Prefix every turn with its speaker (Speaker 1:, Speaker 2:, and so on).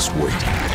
Speaker 1: Just wait.